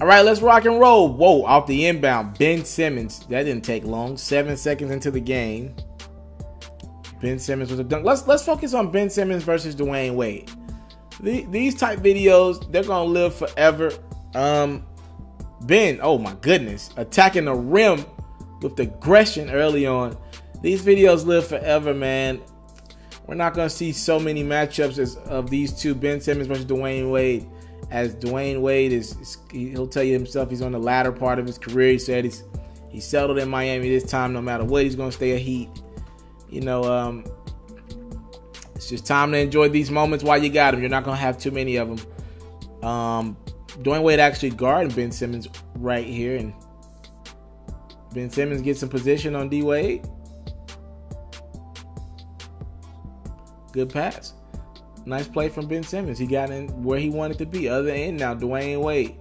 All right, let's rock and roll. Whoa, off the inbound. Ben Simmons. That didn't take long. Seven seconds into the game. Ben Simmons was a dunk. Let's let's focus on Ben Simmons versus Dwyane Wade. The, these type videos, they're gonna live forever. Um, Ben, oh my goodness, attacking the rim with aggression early on. These videos live forever, man. We're not gonna see so many matchups as of these two, Ben Simmons versus Dwyane Wade as Dwyane Wade is, he'll tell you himself he's on the latter part of his career. He said he's he's settled in Miami this time. No matter what, he's going to stay a Heat. You know, um, it's just time to enjoy these moments while you got them. You're not going to have too many of them. Um, Dwyane Wade actually guarding Ben Simmons right here, and Ben Simmons gets some position on D Wade. Good pass. Nice play from Ben Simmons. He got in where he wanted to be. Other end now, Dwyane Wade.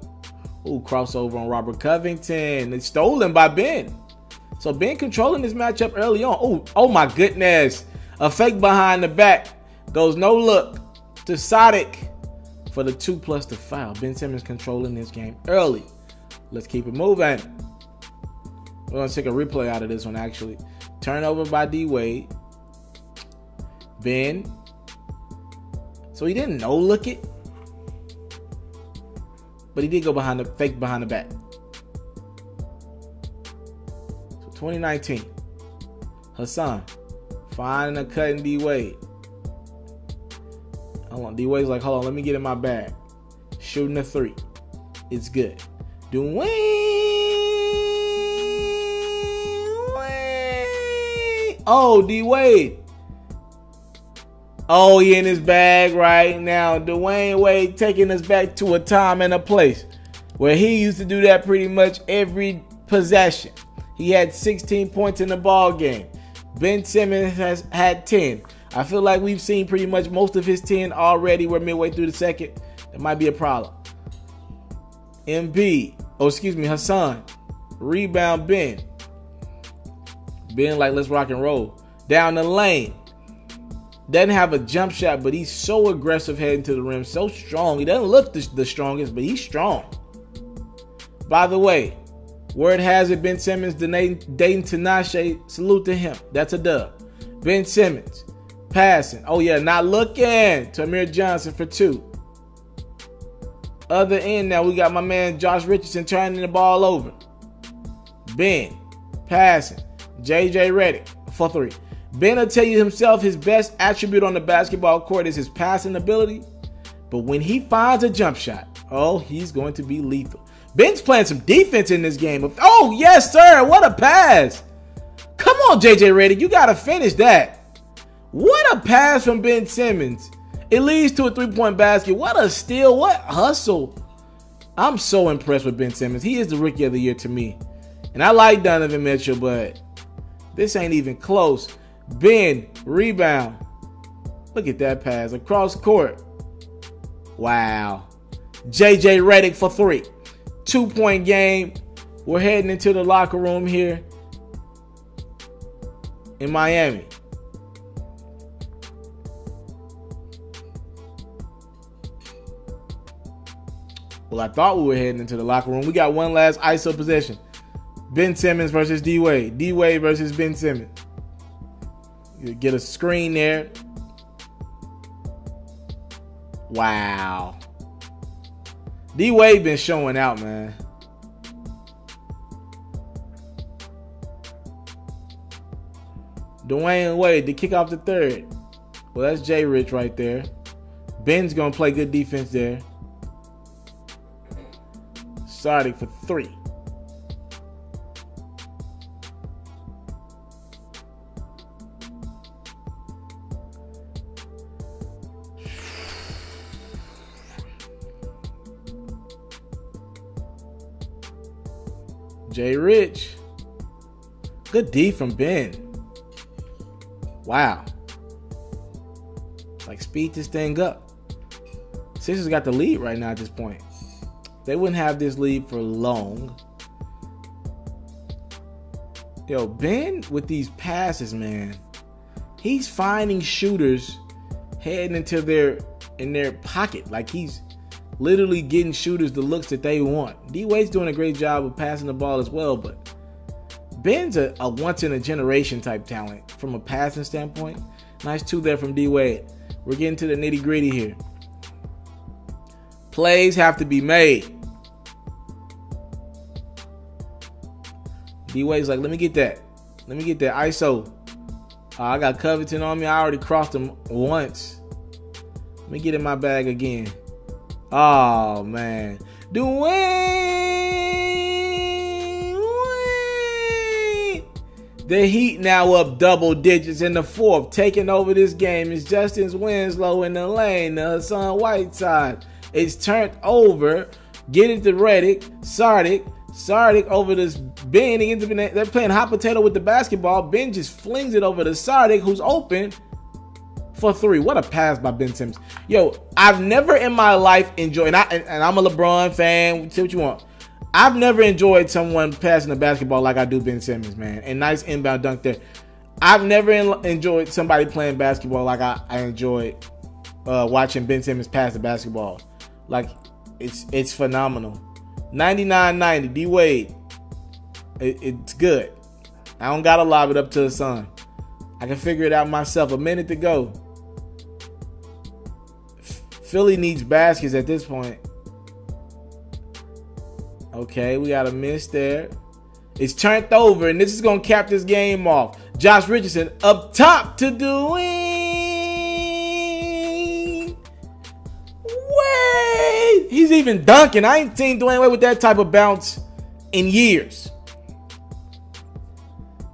Ooh, crossover on Robert Covington. It's stolen by Ben. So Ben controlling this matchup early on. Oh, oh my goodness. A fake behind the back. Goes no look to Saric for the two plus the foul. Ben Simmons controlling this game early. Let's keep it moving. We're gonna take a replay out of this one actually. Turnover by D Wade. Ben so he didn't no look it. But he did go behind the fake behind the back. So 2019. Hassan. Finding a cut in D Wade. Hold on. D Wade's like, hold on, let me get in my bag. Shooting a three. It's good. Wade. Oh, D Wade. Oh, he in his bag right now. Dwyane Wade taking us back to a time and a place where he used to do that pretty much every possession. He had 16 points in the ball game. Ben Simmons has had 10. I feel like we've seen pretty much most of his 10 already. We're midway through the second. That might be a problem. Embiid, oh excuse me, Hassan. Rebound Ben. Ben like let's rock and roll. Down the lane. Doesn't have a jump shot, but he's so aggressive heading to the rim, so strong. He doesn't look the, the strongest, but he's strong. By the way, word has it Ben Simmons, Dayton Tinashe, salute to him. That's a dub. Ben Simmons, passing. Oh, yeah, not looking to Amir Johnson for two. Other end now, we got my man Josh Richardson turning the ball over. Ben, passing. JJ Redick for three. Ben will tell you himself his best attribute on the basketball court is his passing ability. But when he finds a jump shot, oh, he's going to be lethal. Ben's playing some defense in this game. Oh, yes, sir. What a pass. Come on, JJ Redick. You got to finish that. What a pass from Ben Simmons. It leads to a three point basket. What a steal. What hustle. I'm so impressed with Ben Simmons. He is the rookie of the year to me. And I like Donovan Mitchell, but this ain't even close. Ben, rebound. Look at that pass across court. Wow. JJ Redick for three. Two point game. We're heading into the locker room here in Miami. Well, I thought we were heading into the locker room. We got one last ISO possession. Ben Simmons versus D Wade. D Wade versus Ben Simmons. You get a screen there. Wow. D Wade been showing out, man. Dwyane Wade to kick off the third. Well, that's Jay Rich right there. Ben's gonna play good defense there. Starting for three. Jay Rich. Good D from Ben. Wow. Like speed this thing up. Sixers got the lead right now at this point. They wouldn't have this lead for long. Yo, Ben with these passes, man. He's finding shooters heading into their in their pocket. Like he's literally getting shooters the looks that they want. D Wade's doing a great job of passing the ball as well, but Ben's a, a once in a generation type talent from a passing standpoint. Nice two there from D Wade. We're getting to the nitty gritty here. Plays have to be made. D Wade's like, let me get that. Let me get that ISO. Uh, I got Covington on me. I already crossed him once. Let me get in my bag again. Oh man. Dwyane Wade. The Heat now up double digits in the fourth. Taking over this game is Justice Winslow in the lane. The Hassan Whiteside. It's turned over. Get it to Redick. Saric. Saric over this Ben. They're playing hot potato with the basketball. Ben just flings it over to Saric, who's open for three. What a pass by Ben Simmons. Yo, I've never in my life enjoyed, and, I, and I'm a LeBron fan. Say what you want. I've never enjoyed someone passing the basketball like I do Ben Simmons, man. And nice inbound dunk there. I've never enjoyed somebody playing basketball like I, I enjoyed uh, watching Ben Simmons pass the basketball. Like it's it's phenomenal. 99-90, D Wade. It, it's good. I don't gotta lob it up to the sun. I can figure it out myself. A minute to go. Philly needs baskets at this point. Okay, we got a miss there. It's turned over, and this is gonna cap this game off. Josh Richardson up top to Dwyane Wade. He's even dunking. I ain't seen Dwyane Wade with that type of bounce in years.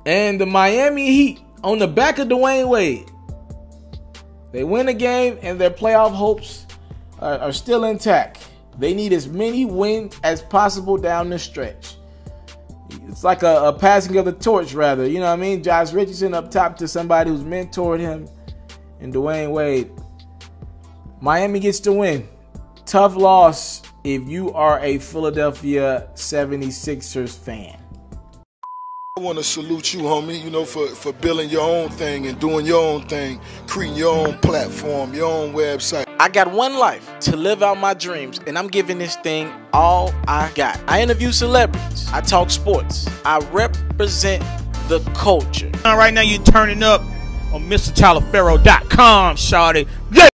And the Miami Heat on the back of Dwyane Wade. They win a game, and their playoff hopes are, are still intact. They need as many wins as possible down the stretch. It's like a, a, passing of the torch, rather. You know what I mean? Josh Richardson up top to somebody who's mentored him, and Dwyane Wade. Miami gets to win. Tough loss if you are a Philadelphia 76ers fan. I want to salute you, homie, you know, for, for building your own thing and doing your own thing, creating your own platform, your own website. I got one life to live out my dreams, and I'm giving this thing all I got. I interview celebrities, I talk sports, I represent the culture. Right now, you're turning up on MrTaliaferro.com, shawty. Yeah!